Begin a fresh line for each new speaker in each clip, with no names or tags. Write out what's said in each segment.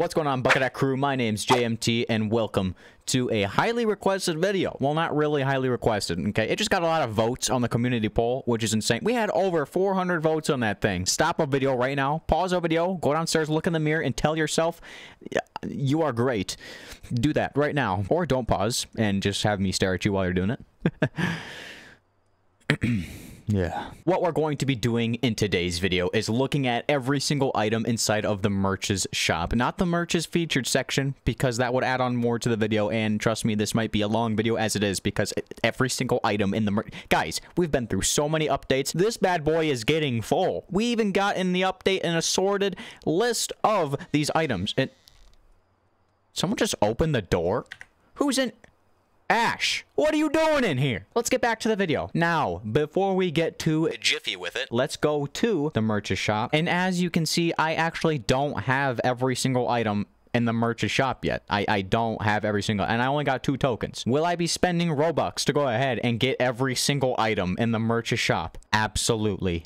What's going on, Bucket Hat Crew? My name's JMT, and welcome to a highly requested video. Well, not really highly requested, okay? It just got a lot of votes on the community poll, which is insane. We had over 400 votes on that thing. Stop a video right now, pause a video, go downstairs, look in the mirror, and tell yourself you are great. Do that right now. Or don't pause and just have me stare at you while you're doing it. Yeah. What we're going to be doing in today's video is looking at every single item inside of the Murch's shop. Not the Murch's featured section, because that would add on more to the video, and trust me, this might be a long video as it is, because every single item in the Murch... Guys, we've been through so many updates. This bad boy is getting full. We even got in the update an assorted list of these items. And... Someone just opened the door? Who's in... Ash, what are you doing in here? Let's get back to the video. Now, before we get too jiffy with it, let's go to the Murch's shop. And as you can see, I actually don't have every single item in the Murch's shop yet. I, I don't have every single, and I only got two tokens. Will I be spending Robux to go ahead and get every single item in the Murch's shop? Absolutely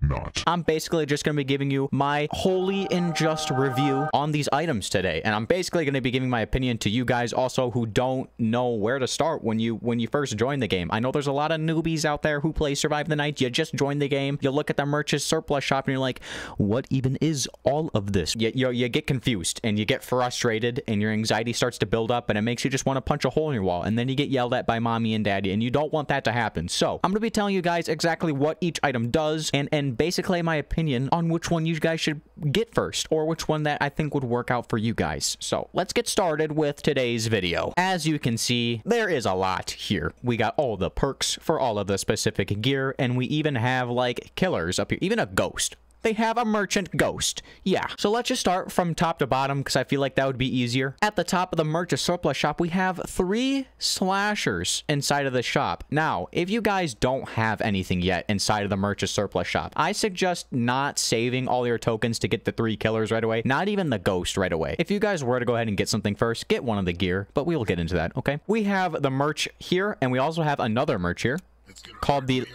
not. I'm basically just going to be giving you my wholly just review on these items today. And I'm basically going to be giving my opinion to you guys also who don't know where to start when you when you first join the game. I know there's a lot of newbies out there who play Survive the Night. You just joined the game. You look at the Murch's surplus shop and you're like, what even is all of this? You, you, you get confused and you get frustrated and your anxiety starts to build up and it makes you just want to punch a hole in your wall. And then you get yelled at by mommy and daddy and you don't want that to happen. So I'm going to be telling you guys exactly what each item does and, and basically my opinion on which one you guys should get first or which one that I think would work out for you guys. So let's get started with today's video. As you can see, there is a lot here. We got all the perks for all of the specific gear and we even have like killers up here, even a ghost they have a merchant ghost. Yeah. So let's just start from top to bottom because I feel like that would be easier. At the top of the merchant surplus shop, we have three slashers inside of the shop. Now, if you guys don't have anything yet inside of the merchant surplus shop, I suggest not saving all your tokens to get the three killers right away. Not even the ghost right away. If you guys were to go ahead and get something first, get one of the gear, but we will get into that, okay? We have the Murch here, and we also have another Murch here called the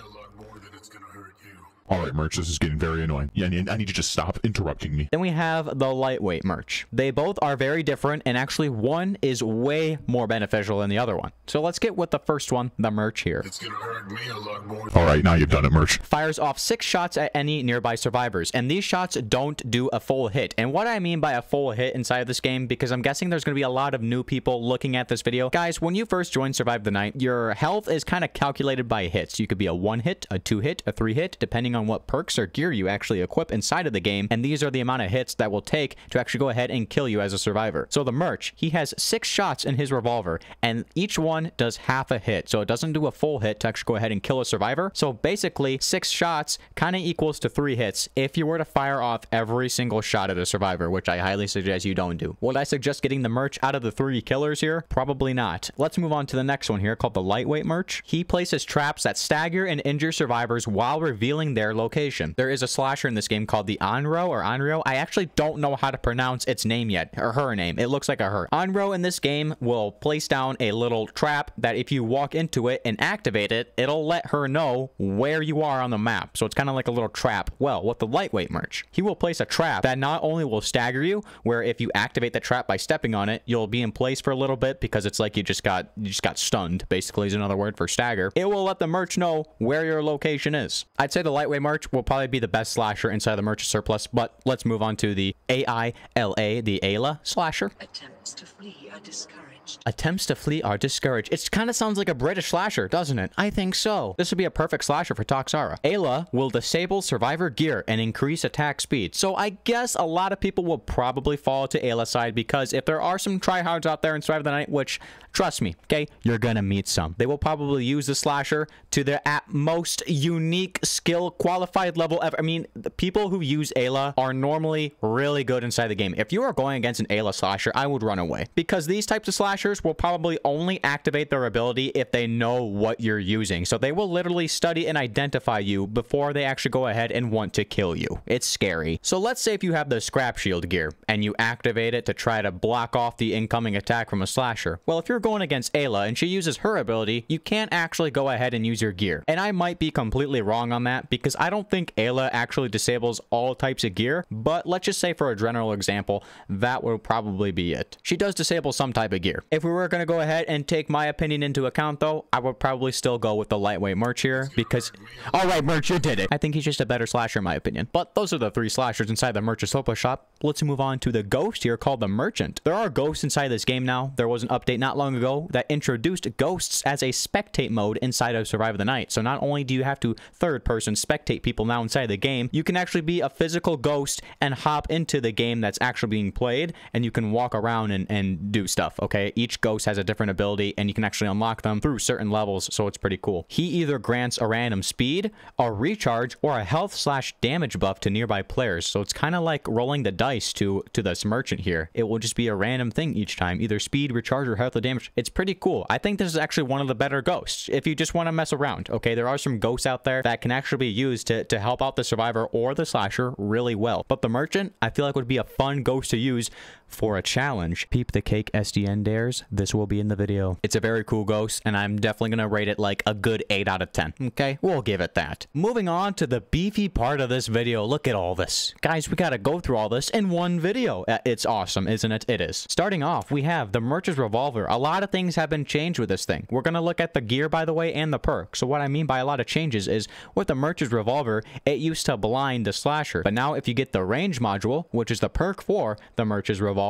all right, Murch, this is getting very annoying. Yeah, I need you to just stop interrupting me.
Then we have the lightweight Murch. They both are very different, and actually one is way more beneficial than the other one. So let's get with the first one, the Murch here. It's gonna hurt
me a lot more. All right, now you've done it, Murch.
Fires off six shots at any nearby survivors, and these shots don't do a full hit. And what I mean by a full hit inside of this game, because I'm guessing there's gonna be a lot of new people looking at this video. Guys, when you first join Survive the Night, your health is kind of calculated by hits. You could be a one hit, a two hit, a three hit, depending on what perks or gear you actually equip inside of the game, and these are the amount of hits that will take to actually go ahead and kill you as a survivor. So the Murch, he has six shots in his revolver, and each one does half a hit, so it doesn't do a full hit to actually go ahead and kill a survivor. So basically, six shots kind of equals to three hits if you were to fire off every single shot at a survivor, which I highly suggest you don't do. Would I suggest getting the Murch out of the three killers here? Probably not. Let's move on to the next one here called the lightweight Murch. He places traps that stagger and injure survivors while revealing their location. There is a slasher in this game called the Anro or Anrio. I actually don't know how to pronounce its name yet, or her name. It looks like a her. Anro in this game will place down a little trap that if you walk into it and activate it, it'll let her know where you are on the map. So it's kind of like a little trap. Well, with the lightweight Murch, he will place a trap that not only will stagger you, where if you activate the trap by stepping on it, you'll be in place for a little bit because it's like you just got you just got stunned, basically is another word for stagger. It will let the Murch know where your location is. I'd say the lightweight Murch will probably be the best slasher inside the merchant surplus, but let's move on to the AILA, the Ayla slasher. Attempts to flee are discouraged discouraged. Attempts to flee are discouraged. It kind of sounds like a British slasher, doesn't it? I think so. This would be a perfect slasher for Toxara. Ayla will disable survivor gear and increase attack speed. So I guess a lot of people will probably fall to Ayla's side because if there are some tryhards out there in Survivor the Night, which, trust me, okay, you're gonna meet some. They will probably use the slasher to their at most unique skill qualified level ever. I mean, the people who use Ayla are normally really good inside the game. If you are going against an Ayla slasher, I would run away. Because these types of slashers will probably only activate their ability if they know what you're using. So they will literally study and identify you before they actually go ahead and want to kill you. It's scary. So let's say if you have the scrap shield gear and you activate it to try to block off the incoming attack from a slasher. Well, if you're going against Ayla and she uses her ability, you can't actually go ahead and use your gear. And I might be completely wrong on that because I don't think Ayla actually disables all types of gear, but let's just say for a general example, that will probably be it. She does disable some type of gear. If we were going to go ahead and take my opinion into account though, I would probably still go with the lightweight Murch here because, all right, Murch, you did it. I think he's just a better slasher in my opinion. But those are the three slashers inside the Murch surplus shop. Let's move on to the ghost here called the merchant. There are ghosts inside this game now. There was an update not long ago that introduced ghosts as a spectate mode inside of Survive of the Night. So not only do you have to third person spectate people now inside the game, you can actually be a physical ghost and hop into the game that's actually being played and you can walk around and, and do stuff, okay? Each ghost has a different ability and you can actually unlock them through certain levels, so it's pretty cool. He either grants a random speed, a recharge, or a health slash damage buff to nearby players. So it's kind of like rolling the dice to, to this merchant here. It will just be a random thing each time, either speed, recharge, or health or damage. It's pretty cool. I think this is actually one of the better ghosts if you just want to mess around, okay? There are some ghosts out there that can actually be used to, to help out the survivor or the slasher really well. But the merchant, I feel like would be a fun ghost to use for a challenge. Peep the cake STN dares. This will be in the video. It's a very cool ghost, and I'm definitely going to rate it like a good 8 out of 10. Okay, we'll give it that. Moving on to the beefy part of this video. Look at all this. Guys, we got to go through all this in one video. Uh, it's awesome, isn't it? It is. Starting off, we have the Murch's Revolver. A lot of things have been changed with this thing. We're going to look at the gear, by the way, and the perk. So what I mean by a lot of changes is with the Murch's Revolver, it used to blind the slasher. But now if you get the range module, which is the perk for the Murch's Revolver,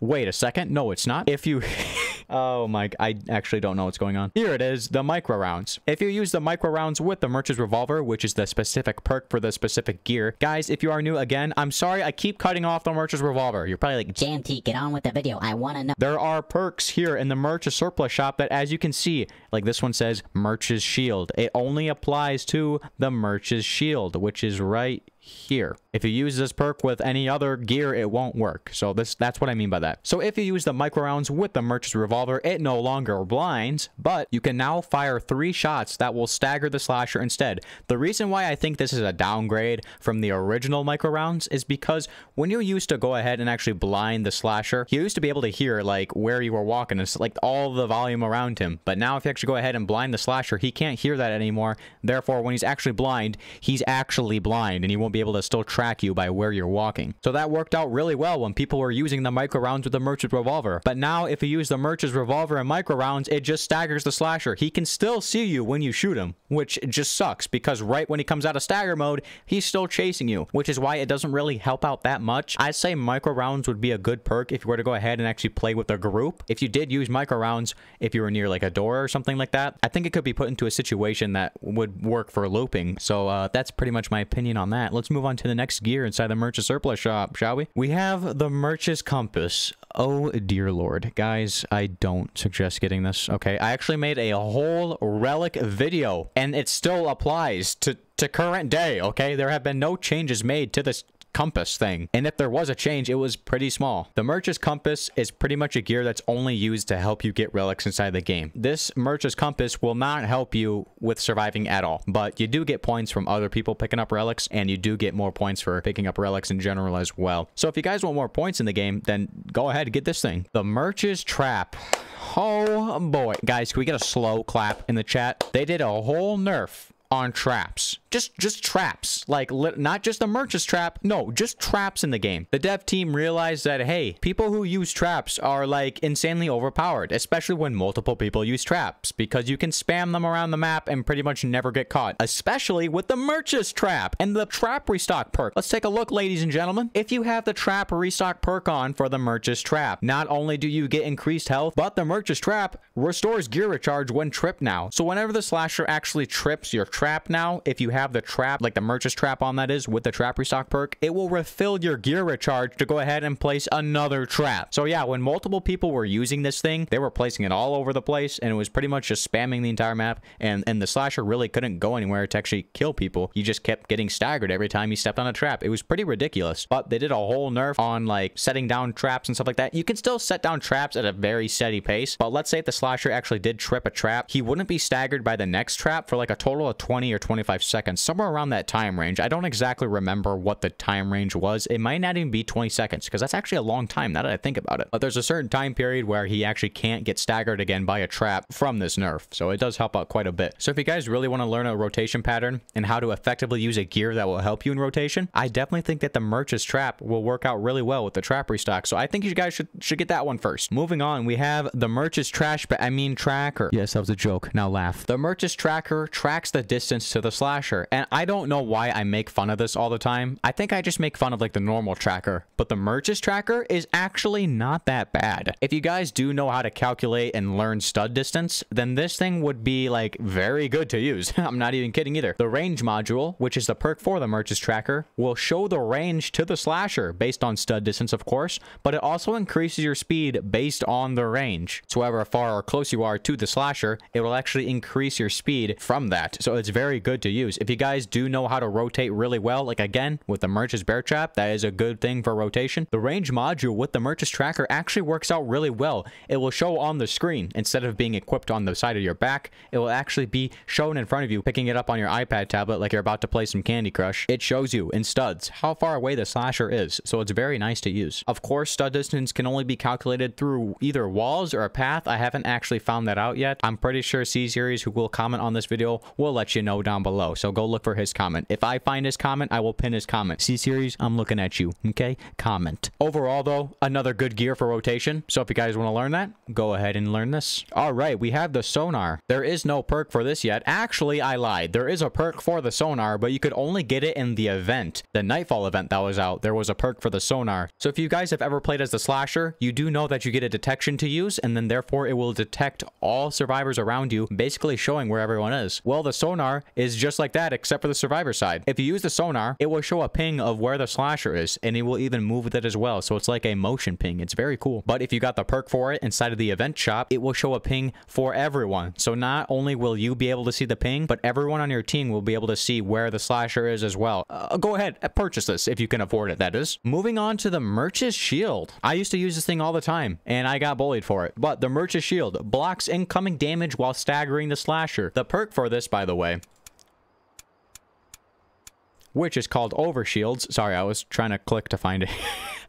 Wait a second. No, it's not. If you... oh my... I actually don't know what's going on. Here it is, the micro rounds. If you use the micro rounds with the Murch's Revolver, which is the specific perk for the specific gear, guys, if you are new again, I'm sorry I keep cutting off the Murch's Revolver. You're probably like,
JMT, get on with the video. I want to know.
There are perks here in the Murch's Surplus shop that, as you can see, like this one says Murch's Shield. It only applies to the Murch's Shield, which is right here. If you use this perk with any other gear, it won't work. So this that's what I mean by that. So if you use the micro rounds with the Murch's Revolver, it no longer blinds, but you can now fire three shots that will stagger the slasher instead. The reason why I think this is a downgrade from the original micro rounds is because when you used to go ahead and actually blind the slasher, you used to be able to hear like where you were walking. and like all the volume around him. But now if you actually go ahead and blind the slasher, he can't hear that anymore. Therefore, when he's actually blind, he's actually blind and he won't be able to still track you by where you're walking. So that worked out really well when people were using the micro rounds with the merchant Revolver. But now if you use the Murch's Revolver and micro rounds, it just staggers the slasher. He can still see you when you shoot him, which just sucks because right when he comes out of stagger mode, he's still chasing you, which is why it doesn't really help out that much. I'd say micro rounds would be a good perk if you were to go ahead and actually play with a group. If you did use micro rounds, if you were near like a door or something like that, I think it could be put into a situation that would work for looping. So uh, that's pretty much my opinion on that. Let's move on to the next gear inside the Murch's Surplus shop, shall we? We have the Murch's Compass. Oh, dear lord. Guys, I don't suggest getting this, okay? I actually made a whole relic video, and it still applies to, to current day, okay? There have been no changes made to this compass thing. And if there was a change, it was pretty small. The Murch's Compass is pretty much a gear that's only used to help you get relics inside the game. This Murch's Compass will not help you with surviving at all, but you do get points from other people picking up relics, and you do get more points for picking up relics in general as well. So if you guys want more points in the game, then go ahead and get this thing. The Murch's Trap. Oh boy. Guys, can we get a slow clap in the chat? They did a whole nerf on traps. Just just traps. Like not just the merchant's trap. No, just traps in the game. The dev team realized that hey, people who use traps are like insanely overpowered, especially when multiple people use traps because you can spam them around the map and pretty much never get caught, especially with the merchant's trap and the trap restock perk. Let's take a look, ladies and gentlemen. If you have the trap restock perk on for the merchant's trap, not only do you get increased health, but the merchant's trap restores gear recharge when tripped now. So whenever the slasher actually trips your trap now, if you have have the trap, like the Murch's trap on that is, with the trap restock perk, it will refill your gear recharge to go ahead and place another trap. So yeah, when multiple people were using this thing, they were placing it all over the place, and it was pretty much just spamming the entire map, and, and the slasher really couldn't go anywhere to actually kill people. You just kept getting staggered every time you stepped on a trap. It was pretty ridiculous, but they did a whole nerf on like setting down traps and stuff like that. You can still set down traps at a very steady pace, but let's say if the slasher actually did trip a trap, he wouldn't be staggered by the next trap for like a total of 20 or 25 seconds, somewhere around that time range. I don't exactly remember what the time range was. It might not even be 20 seconds because that's actually a long time now that I think about it. But there's a certain time period where he actually can't get staggered again by a trap from this nerf. So it does help out quite a bit. So if you guys really want to learn a rotation pattern and how to effectively use a gear that will help you in rotation, I definitely think that the Murch's trap will work out really well with the trap restock. So I think you guys should, should get that one first. Moving on, we have the Murch's trash, but I mean tracker. Yes, that was a joke. Now laugh. The Murch's tracker tracks the distance to the slasher. And I don't know why I make fun of this all the time. I think I just make fun of like the normal tracker, but the Murch's tracker is actually not that bad. If you guys do know how to calculate and learn stud distance, then this thing would be like very good to use. I'm not even kidding either. The range module, which is the perk for the Murch's tracker, will show the range to the slasher based on stud distance, of course, but it also increases your speed based on the range. So however far or close you are to the slasher, it will actually increase your speed from that. So it's very good to use. If you guys do know how to rotate really well, like again, with the Murch's bear trap, that is a good thing for rotation. The range module with the Murch's tracker actually works out really well. It will show on the screen instead of being equipped on the side of your back. It will actually be shown in front of you, picking it up on your iPad tablet like you're about to play some Candy Crush. It shows you in studs how far away the slasher is, so it's very nice to use. Of course, stud distance can only be calculated through either walls or a path. I haven't actually found that out yet. I'm pretty sure C-Series, who will comment on this video, will let you know down below, so go look for his comment. If I find his comment, I will pin his comment. C-Series, I'm looking at you, okay? Comment. Overall, though, another good gear for rotation, so if you guys want to learn that, go ahead and learn this. All right, we have the sonar. There is no perk for this yet. Actually, I lied. There is a perk for the sonar, but you could only get it in the event. The Nightfall event that was out, there was a perk for the sonar. So if you guys have ever played as the slasher, you do know that you get a detection to use, and then therefore it will detect all survivors around you, basically showing where everyone is. Well, the sonar is just like that, except for the survivor side. If you use the sonar, it will show a ping of where the slasher is, and it will even move with it as well. So it's like a motion ping. It's very cool. But if you got the perk for it inside of the event shop, it will show a ping for everyone. So not only will you be able to see the ping, but everyone on your team will be able to see where the slasher is as well. Uh, go ahead, purchase this if you can afford it, that is. Moving on to the Murch's Shield. I used to use this thing all the time, and I got bullied for it. But the Murch's Shield blocks incoming damage while staggering the slasher. The perk for this, by the way, which is called Overshields. Sorry, I was trying to click to find it.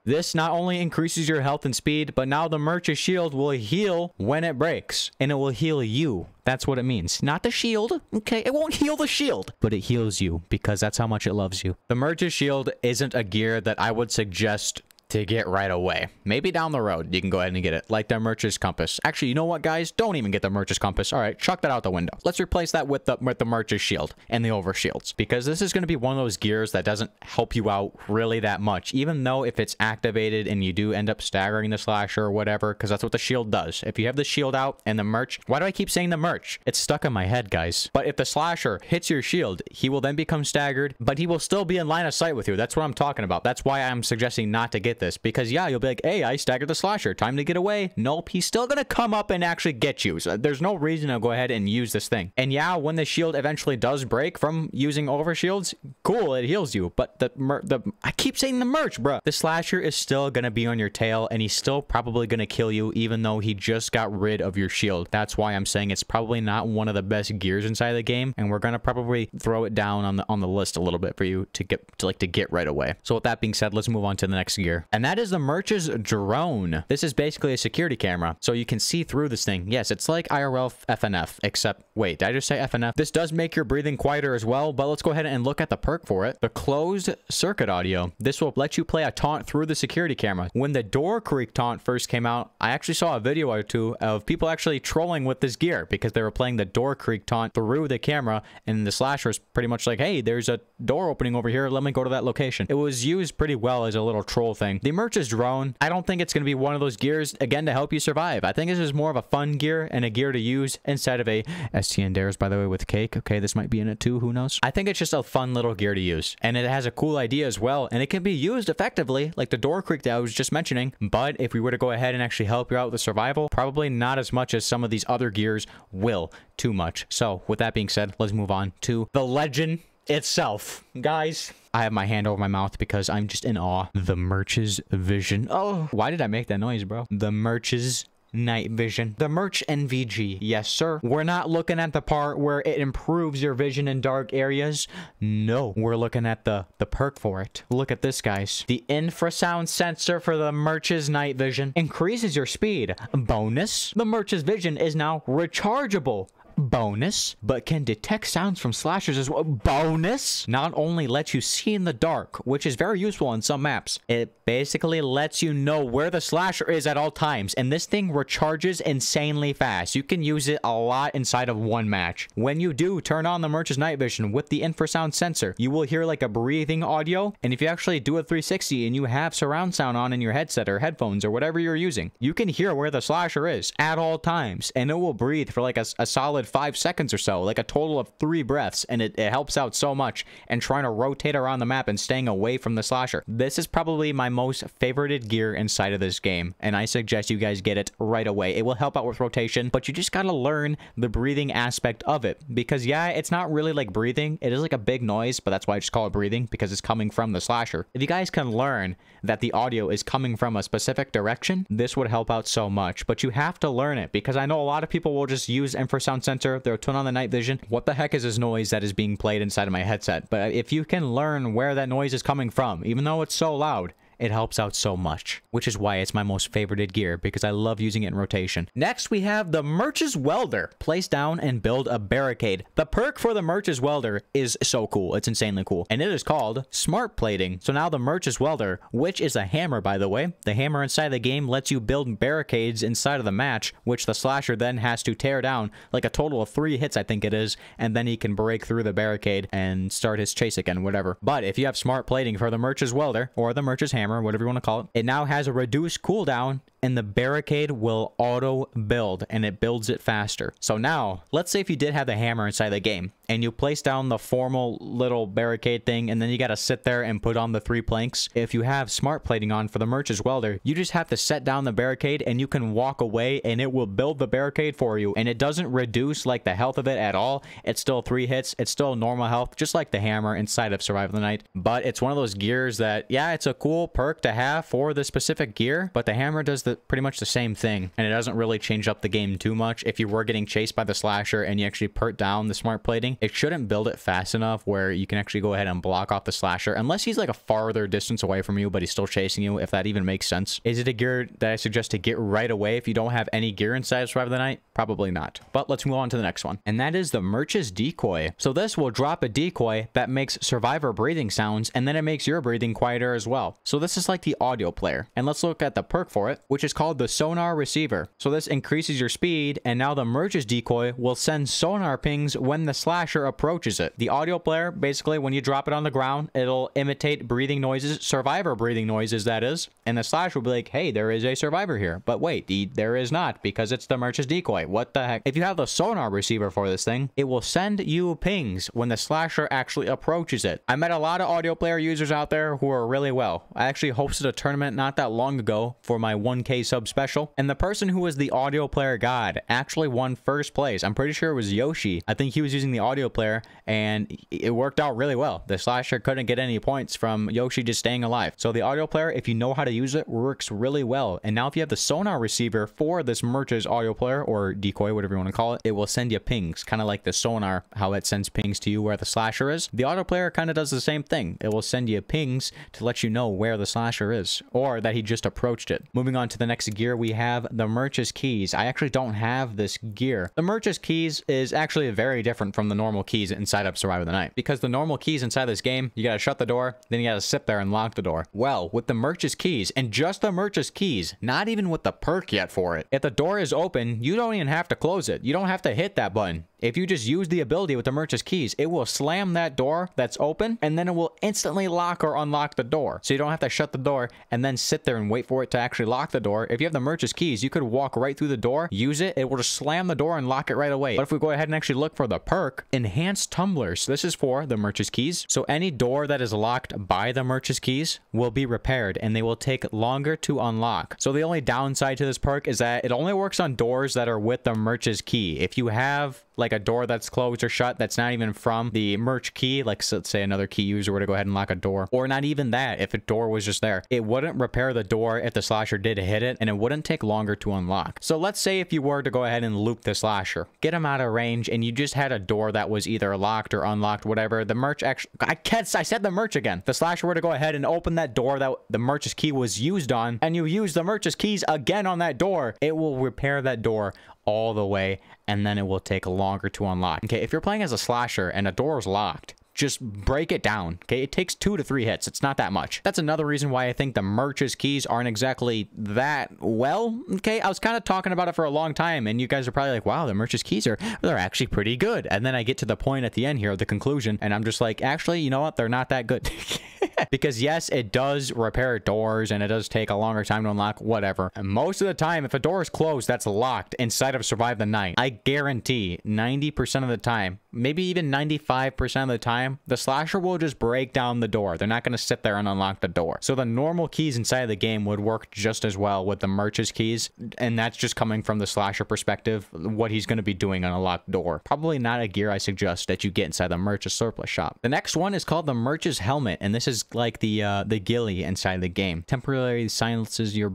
This not only increases your health and speed, but now the Murch's shield will heal when it breaks. And it will heal you. That's what it means. Not the shield. Okay, it won't heal the shield, but it heals you because that's how much it loves you. The Murch's shield isn't a gear that I would suggest to get right away. Maybe down the road, you can go ahead and get it, like the Murch's Compass. Actually, you know what, guys? Don't even get the Murch's Compass. All right, chuck that out the window. Let's replace that with the, with the Murch's Shield and the Overshields, because this is going to be one of those gears that doesn't help you out really that much, even though if it's activated and you do end up staggering the slasher or whatever, because that's what the shield does. If you have the shield out and the Murch, why do I keep saying the Murch? It's stuck in my head, guys. But if the slasher hits your shield, he will then become staggered, but he will still be in line of sight with you. That's what I'm talking about. That's why I'm suggesting not to get this, because yeah, you'll be like, hey, I staggered the slasher. Time to get away. Nope, he's still to come up and actually get you. So there's no reason to go ahead and use this thing. And yeah, when the shield eventually does break from using over shields, cool, it heals you. But the, the I keep saying the Murch, bro. The slasher is still to be on your tail and he's still probably to kill you even though he just got rid of your shield. That's why I'm saying it's probably not one of the best gears inside the game. And we're to probably throw it down on the on the list a little bit for you to get to like to get right away. So with that being said, let's move on to the next gear. And that is the Murch's drone. This is basically a security camera, so you can see through this thing. Yes, it's like IRL FNF, except, wait, did I just say FNF? This does make your breathing quieter as well, but let's go ahead and look at the perk for it. The closed circuit audio. This will let you play a taunt through the security camera. When the door creak taunt first came out, I actually saw a video or two of people actually trolling with this gear because they were playing the door creak taunt through the camera, and the slasher is pretty much like, hey, there's a door opening over here. Let me go to that location. It was used pretty well as a little troll thing The Murch's drone, I don't think it's going to be one of those gears, again, to help you survive. I think this is more of a fun gear and a gear to use instead of a STN Dares, by the way, with cake. Okay, this might be in it too. Who knows? I think it's just a fun little gear to use. And it has a cool idea as well. And it can be used effectively, like the door creak that I was just mentioning. But if we were to go ahead and actually help you out with survival, probably not as much as some of these other gears will too much. So with that being said, let's move on to the legend itself. Guys, I have my hand over my mouth because I'm just in awe. The Murch's vision. Oh, why did I make that noise, bro? The Murch's night vision. The Murch NVG. Yes, sir. We're not looking at the part where it improves your vision in dark areas. No, we're looking at the, the perk for it. Look at this, guys. The infrasound sensor for the Murch's night vision increases your speed. Bonus, the Murch's vision is now rechargeable bonus, but can detect sounds from slashers as well. Bonus not only lets you see in the dark, which is very useful on some maps, it basically lets you know where the slasher is at all times. And this thing recharges insanely fast. You can use it a lot inside of one match. When you do turn on the Murch's night vision with the infrasound sensor, you will hear like a breathing audio. And if you actually do a 360 and you have surround sound on in your headset or headphones or whatever you're using, you can hear where the slasher is at all times. And it will breathe for like a, a solid solid five seconds or so, like a total of three breaths, and it, it helps out so much and trying to rotate around the map and staying away from the slasher. This is probably my most favorited gear inside of this game, and I suggest you guys get it right away. It will help out with rotation, but you just gotta learn the breathing aspect of it, because yeah, it's not really like breathing. It is like a big noise, but that's why I just call it breathing, because it's coming from the slasher. If you guys can learn that the audio is coming from a specific direction, this would help out so much, but you have to learn it, because I know a lot of people will just use infrasound sensor, they'll turn on the night vision. What the heck is this noise that is being played inside of my headset? But if you can learn where that noise is coming from, even though it's so loud, it helps out so much, which is why it's my most favorited gear because I love using it in rotation. Next, we have the Murch's Welder. Place down and build a barricade. The perk for the Murch's Welder is so cool. It's insanely cool. And it is called Smart Plating. So now the Murch's Welder, which is a hammer, by the way, the hammer inside the game lets you build barricades inside of the match, which the slasher then has to tear down, like a total of three hits, I think it is, and then he can break through the barricade and start his chase again, whatever. But if you have Smart Plating for the Murch's Welder, or the Murch's Hammer, hammer, whatever you want to call it. It now has a reduced cooldown and the barricade will auto build and it builds it faster. So now, let's say if you did have the hammer inside the game and you place down the formal little barricade thing and then you got to sit there and put on the three planks. If you have smart plating on for the Murch's Welder, you just have to set down the barricade and you can walk away and it will build the barricade for you. And it doesn't reduce like the health of it at all. It's still three hits. It's still normal health, just like the hammer inside of Survival the Night. But it's one of those gears that, yeah, it's a cool perk to have for the specific gear, but the hammer does the pretty much the same thing, and it doesn't really change up the game too much. If you were getting chased by the slasher and you actually pert down the smart plating, it shouldn't build it fast enough where you can actually go ahead and block off the slasher, unless he's like a farther distance away from you, but he's still chasing you, if that even makes sense. Is it a gear that I suggest to get right away if you don't have any gear inside Survive the Night? Probably not. But let's move on to the next one, and that is the Murch's Decoy. So this will drop a decoy that makes Survivor breathing sounds, and then it makes your breathing quieter as well. So this is like the audio player. And let's look at the perk for it, which is called the sonar receiver. So this increases your speed, and now the Murch's decoy will send sonar pings when the slasher approaches it. The audio player, basically, when you drop it on the ground, it'll imitate breathing noises, survivor breathing noises, that is, and the slasher will be like, hey, there is a survivor here. But wait, the, there is not, because it's the Murch's decoy. What the heck? If you have the sonar receiver for this thing, it will send you pings when the slasher actually approaches it. I met a lot of audio player users out there who are really well. I actually hosted a tournament not that long ago for my 1k sub special, and the person who was the audio player god actually won first place. I'm pretty sure it was Yoshi. I think he was using the audio player, and it worked out really well. The slasher couldn't get any points from Yoshi just staying alive. So the audio player, if you know how to use it, works really well. And now if you have the sonar receiver for this Murch's audio player, or decoy, whatever you want to call it, it will send you pings, kind of like the sonar, how it sends pings to you where the slasher is. The audio player kind of does the same thing. It will send you pings to let you know where the slasher is, or that he just approached it. Moving on to to the next gear, we have the Murch's Keys. I actually don't have this gear. The Murch's Keys is actually very different from the normal keys inside of Survive the Night. Because the normal keys inside this game, you gotta shut the door, then you gotta sit there and lock the door. Well, with the Murch's Keys, and just the Murch's Keys, not even with the perk yet for it, if the door is open, you don't even have to close it. You don't have to hit that button. If you just use the ability with the Murch's Keys, it will slam that door that's open, and then it will instantly lock or unlock the door. So you don't have to shut the door and then sit there and wait for it to actually lock the door. If you have the Murch's Keys, you could walk right through the door, use it, it will just slam the door and lock it right away. But if we go ahead and actually look for the perk, Enhanced Tumblers, this is for the Murch's Keys. So any door that is locked by the Murch's Keys will be repaired, and they will take longer to unlock. So the only downside to this perk is that it only works on doors that are with the Murch's Key. If you have like a door that's closed or shut that's not even from the Murch key, like so let's say another key user were to go ahead and lock a door, or not even that, if a door was just there, it wouldn't repair the door if the slasher did hit it, and it wouldn't take longer to unlock. So let's say if you were to go ahead and loop the slasher, get him out of range, and you just had a door that was either locked or unlocked, whatever, the Murch actually, I can't, I said the Murch again. The slasher were to go ahead and open that door that the Murch's key was used on, and you use the merch's keys again on that door, it will repair that door all the way and then it will take longer to unlock. Okay, if you're playing as a slasher and a door is locked, just break it down. Okay, it takes two to three hits. It's not that much. That's another reason why I think the Murch's keys aren't exactly that well. Okay, I was kind of talking about it for a long time, and you guys are probably like, wow, the Murch's keys are they're actually pretty good. And then I get to the point at the end here, the conclusion, and I'm just like, actually, you know what? They're not that good. because yes, it does repair doors and it does take a longer time to unlock, whatever. And most of the time, if a door is closed that's locked inside of Survive the Night, I guarantee 90% of the time, maybe even 95% of the time, the slasher will just break down the door. They're not going to sit there and unlock the door. So the normal keys inside of the game would work just as well with the Murch's keys. And that's just coming from the slasher perspective, what he's going to be doing on a locked door. Probably not a gear I suggest that you get inside the Murch's surplus shop. The next one is called the Murch's helmet. And this is like the uh, the ghillie inside the game. Temporarily silences your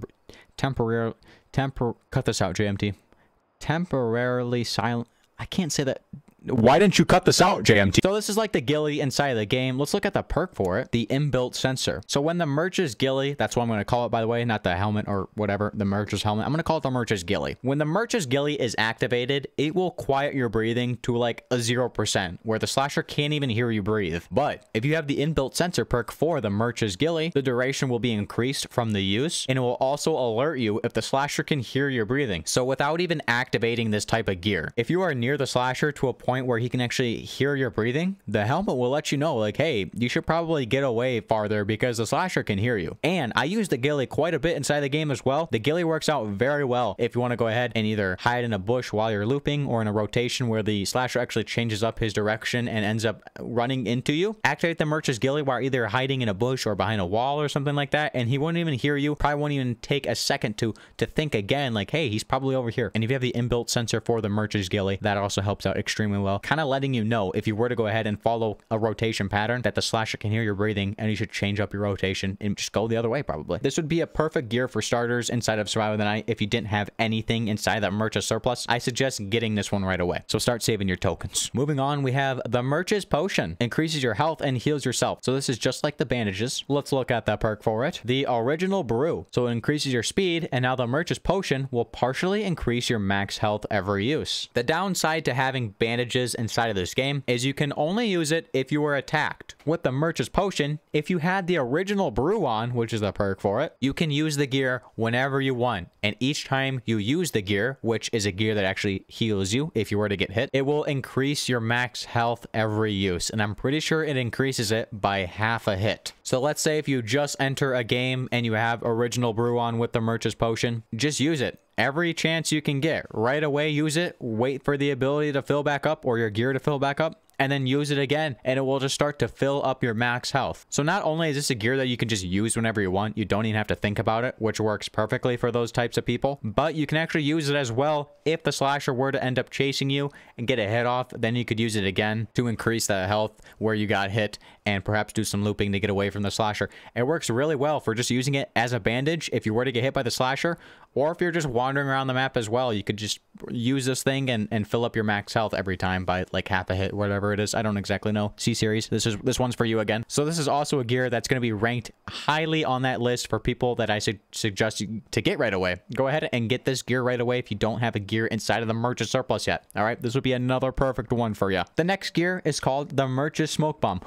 temporary temper. Cut this out, JMT. Temporarily silent. I can't say that why didn't you cut this out, JMT? So this is like the ghillie inside of the game. Let's look at the perk for it, the inbuilt sensor. So when the Murch's ghillie, that's what I'm going to call it, by the way, not the helmet or whatever, the Murch's helmet. I'm going to call it the Murch's ghillie. When the Murch's ghillie is activated, it will quiet your breathing to like a 0%, where the slasher can't even hear you breathe. But if you have the inbuilt sensor perk for the Murch's ghillie, the duration will be increased from the use, and it will also alert you if the slasher can hear your breathing. So without even activating this type of gear, if you are near the slasher to a point point where he can actually hear your breathing, the helmet will let you know, like, hey, you should probably get away farther because the slasher can hear you. And I use the ghillie quite a bit inside the game as well. The ghillie works out very well if you want to go ahead and either hide in a bush while you're looping or in a rotation where the slasher actually changes up his direction and ends up running into you. Activate the Murch's ghillie while either hiding in a bush or behind a wall or something like that, and he won't even hear you. Probably won't even take a second to to think again, like, hey, he's probably over here. And if you have the inbuilt sensor for the Murch's ghillie, that also helps out extremely well. Kind of letting you know if you were to go ahead and follow a rotation pattern that the slasher can hear your breathing and you should change up your rotation and just go the other way probably. This would be a perfect gear for starters inside of Survival of the Night if you didn't have anything inside that Murch surplus. I suggest getting this one right away. So start saving your tokens. Moving on, we have the Murch's Potion. Increases your health and heals yourself. So this is just like the bandages. Let's look at that perk for it. The Original Brew. So it increases your speed and now the Murch's Potion will partially increase your max health every use. The downside to having bandages inside of this game is you can only use it if you were attacked. With the Murch's Potion, if you had the original brew on, which is the perk for it, you can use the gear whenever you want. And each time you use the gear, which is a gear that actually heals you if you were to get hit, it will increase your max health every use. And I'm pretty sure it increases it by half a hit. So let's say if you just enter a game and you have original brew on with the Murch's Potion, just use it every chance you can get. Right away, use it. Wait for the ability to fill back up or your gear to fill back up and then use it again and it will just start to fill up your max health. So not only is this a gear that you can just use whenever you want, you don't even have to think about it, which works perfectly for those types of people, but you can actually use it as well if the slasher were to end up chasing you and get a hit off, then you could use it again to increase the health where you got hit and perhaps do some looping to get away from the slasher. It works really well for just using it as a bandage if you were to get hit by the slasher Or if you're just wandering around the map as well, you could just use this thing and, and fill up your max health every time by like half a hit, whatever it is. I don't exactly know. C series. This is this one's for you again. So this is also a gear that's going to be ranked highly on that list for people that I su suggest you to get right away. Go ahead and get this gear right away if you don't have a gear inside of the merchant surplus yet. All right, this would be another perfect one for you. The next gear is called the Murch's smoke bomb.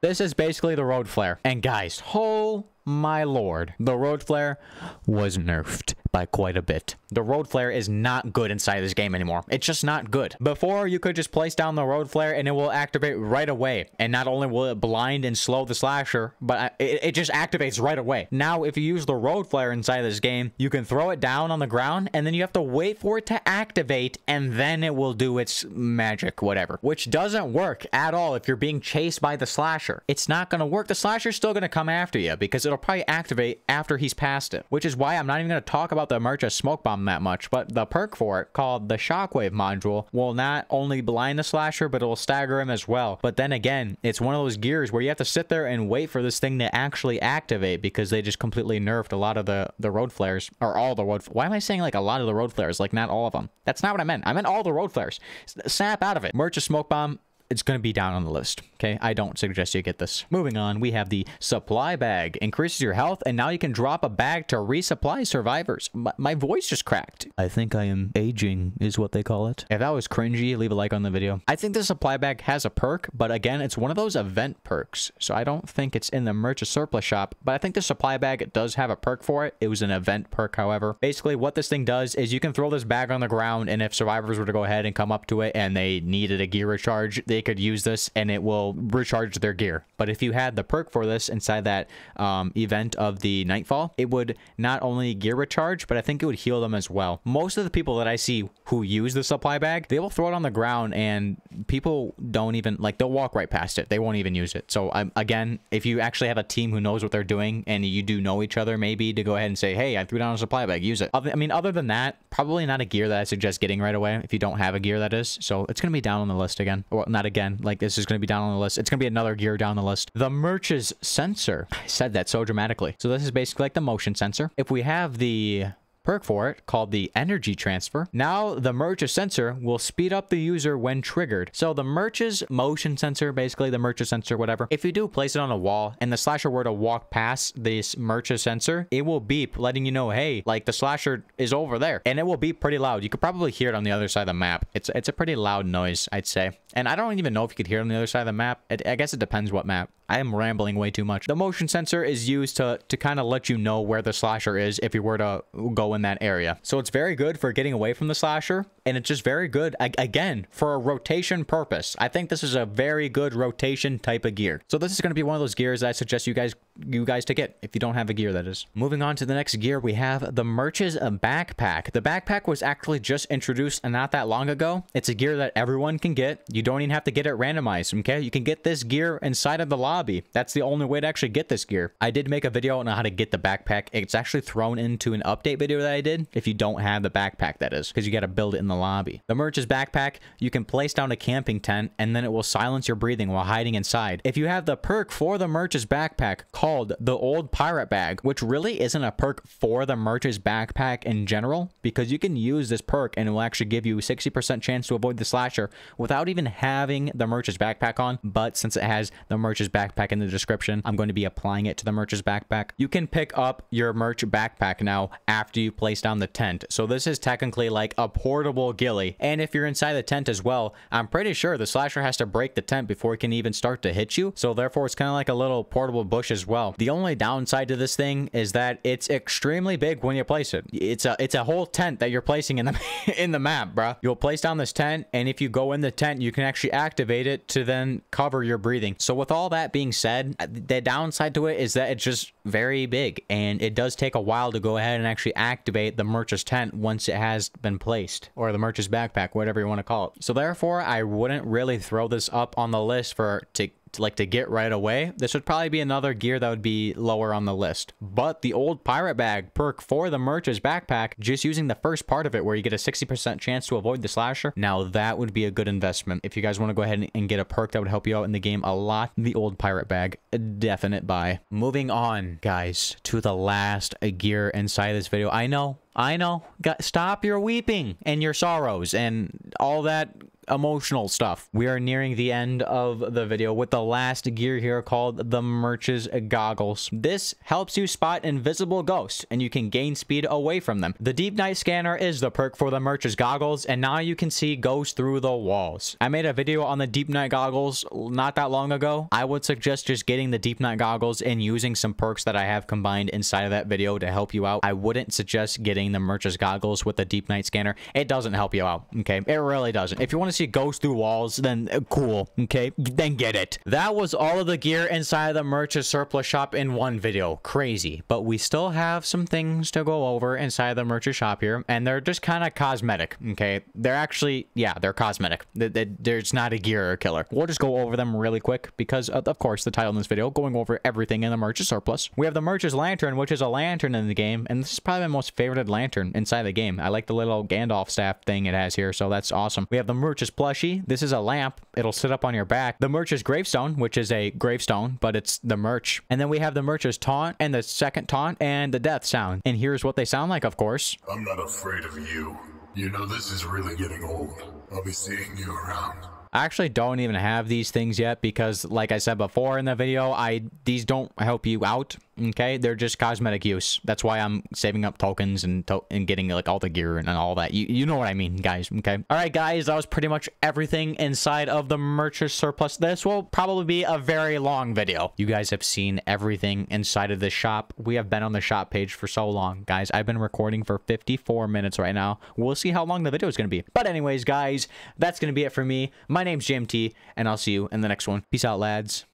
This is basically the road flare. And guys, oh my lord, the road flare was nerfed by quite a bit. The road flare is not good inside this game anymore. It's just not good. Before, you could just place down the road flare and it will activate right away. And not only will it blind and slow the slasher, but it, it just activates right away. Now, if you use the road flare inside this game, you can throw it down on the ground and then you have to wait for it to activate and then it will do its magic, whatever. Which doesn't work at all if you're being chased by the slasher. It's not going to work. The slasher's still going to come after you because it'll probably activate after he's past it. Which is why I'm not even going to talk about the Murch Smoke Bomb that much, but the perk for it, called the Shockwave module, will not only blind the slasher, but it will stagger him as well. But then again, it's one of those gears where you have to sit there and wait for this thing to actually activate because they just completely nerfed a lot of the, the road flares, or all the road... Why am I saying like a lot of the road flares? Like not all of them. That's not what I meant. I meant all the road flares. Snap out of it. Murch Smoke Bomb it's going to be down on the list. Okay, I don't suggest you get this. Moving on, we have the supply bag. Increases your health, and now you can drop a bag to resupply survivors. My, my, voice just cracked. I think I am aging, is what they call it. If that was cringy, leave a like on the video. I think the supply bag has a perk, but again, it's one of those event perks. So I don't think it's in the Murch surplus shop, but I think the supply bag does have a perk for it. It was an event perk, however. Basically, what this thing does is you can throw this bag on the ground, and if survivors were to go ahead and come up to it and they needed a gear recharge, they they could use this and it will recharge their gear. But if you had the perk for this inside that um, event of the Nightfall, it would not only gear recharge, but I think it would heal them as well. Most of the people that I see who use the supply bag, they will throw it on the ground and people don't even, like, they'll walk right past it. They won't even use it. So, um, again, if you actually have a team who knows what they're doing and you do know each other, maybe to go ahead and say, hey, I threw down a supply bag, use it. I mean, other than that, probably not a gear that I suggest getting right away if you don't have a gear that is. So it's going to be down on the list again. Or not again, like this is going to be down on the list. It's going to be another gear down the list. The Murch's sensor. I said that so dramatically. So this is basically like the motion sensor. If we have the perk for it called the energy transfer. Now the Murch's sensor will speed up the user when triggered. So the Murch's motion sensor, basically the Murch's sensor, whatever, if you do place it on a wall and the slasher were to walk past this Murch's sensor, it will beep letting you know, hey, like the slasher is over there. And it will beep pretty loud. You could probably hear it on the other side of the map. It's, it's a pretty loud noise, I'd say. And I don't even know if you could hear it on the other side of the map. It, I guess it depends what map. I am rambling way too much. The motion sensor is used to, to kind of let you know where the slasher is if you were to go in that area. So it's very good for getting away from the slasher and it's just very good, again, for a rotation purpose. I think this is a very good rotation type of gear. So this is going to be one of those gears I suggest you guys you guys to get, if you don't have a gear, that is. Moving on to the next gear, we have the Murch's backpack. The backpack was actually just introduced not that long ago. It's a gear that everyone can get. You don't even have to get it randomized, okay? You can get this gear inside of the lobby. That's the only way to actually get this gear. I did make a video on how to get the backpack. It's actually thrown into an update video that I did, if you don't have the backpack, that is, because you got to build it in the lobby. The Murch's backpack, you can place down a camping tent and then it will silence your breathing while hiding inside. If you have the perk for the Murch's backpack called the Old Pirate Bag, which really isn't a perk for the Murch's backpack in general, because you can use this perk and it will actually give you 60% chance to avoid the slasher without even having the Murch's backpack on. But since it has the Murch's backpack in the description, I'm going to be applying it to the Murch's backpack. You can pick up your Murch backpack now after you place down the tent. So this is technically like a portable ghillie. And if you're inside the tent as well, I'm pretty sure the slasher has to break the tent before it can even start to hit you. So therefore, it's kind of like a little portable bush as well. The only downside to this thing is that it's extremely big when you place it. It's a it's a whole tent that you're placing in the in the map, bruh. You'll place down this tent, and if you go in the tent, you can actually activate it to then cover your breathing. So with all that being said, uh, the downside to it is that it's just very big, and it does take a while to go ahead and actually activate the Murch's tent once it has been placed, or the the Murch's backpack, whatever you want to call it. So therefore, I wouldn't really throw this up on the list for to to, like to get right away, this would probably be another gear that would be lower on the list. But the old pirate bag perk for the Murch's backpack, just using the first part of it where you get a 60% chance to avoid the slasher, now that would be a good investment. If you guys want to go ahead and get a perk that would help you out in the game a lot, the old pirate bag, a definite buy. Moving on, guys, to the last gear inside this video. I know, I know. stop your weeping and your sorrows and all that emotional stuff. We are nearing the end of the video with the last gear here called the Murch's Goggles. This helps you spot invisible ghosts and you can gain speed away from them. The Deep Night Scanner is the perk for the Murch's Goggles and now you can see ghosts through the walls. I made a video on the Deep Night Goggles not that long ago. I would suggest just getting the Deep Night Goggles and using some perks that I have combined inside of that video to help you out. I wouldn't suggest getting the Murch's Goggles with the Deep Night Scanner. It doesn't help you out, okay? It really doesn't. If you want to see ghosts through walls, then uh, cool, okay? Then get it. That was all of the gear inside the Murch's Surplus shop in one video. Crazy. But we still have some things to go over inside the Murch's shop here, and they're just kind of cosmetic, okay? They're actually, yeah, they're cosmetic. There's not a gear or killer. We'll just go over them really quick because, of course, the title in this video, going over everything in the Murch's Surplus. We have the Murch's Lantern, which is a lantern in the game, and this is probably my most favorite lantern inside the game. I like the little Gandalf staff thing it has here, so that's awesome. We have the Murch's plushie. This is a lamp. It'll sit up on your back. The Murch's gravestone, which is a gravestone, but it's the Murch. And then we have the Murch's taunt and the second taunt and the death sound. And here's what they sound like, of course.
I'm not afraid of you. You know this is really getting old. I'll be seeing you around.
I actually don't even have these things yet because like I said before in the video, I these don't help you out. Okay, they're just cosmetic use. That's why I'm saving up tokens and to and getting like all the gear and, and all that. You you know what I mean, guys. Okay. All right, guys, that was pretty much everything inside of the Murch's Surplus. This will probably be a very long video. You guys have seen everything inside of the shop. We have been on the shop page for so long, guys. I've been recording for 54 minutes right now. We'll see how long the video is going to be. But anyways, guys, that's going to be it for me. My name's JMT, and I'll see you in the next one. Peace out, lads.